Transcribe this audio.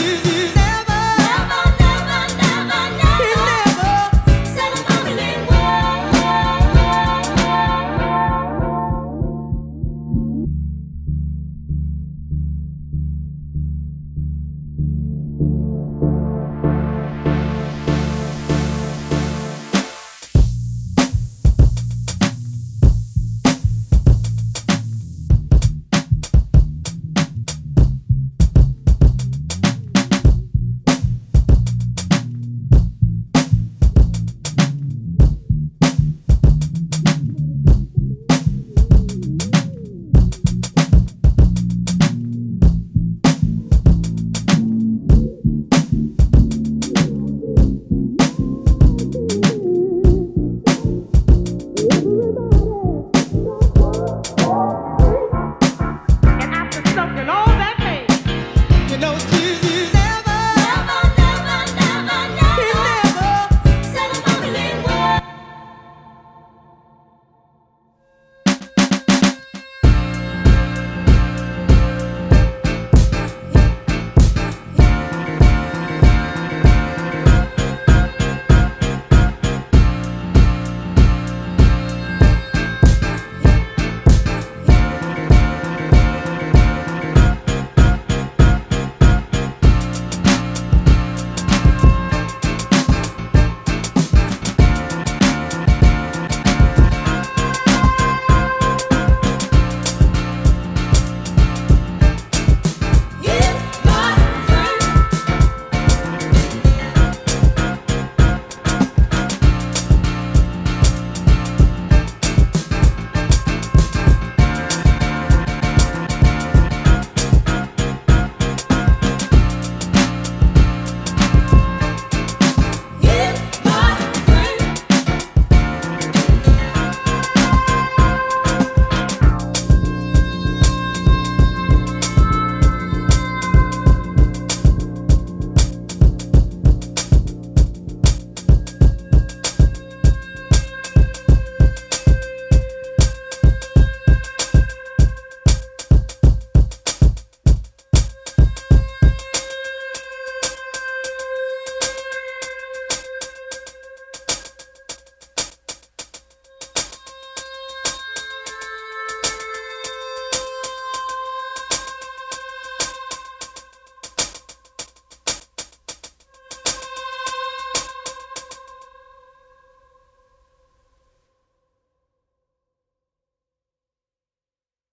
do, do.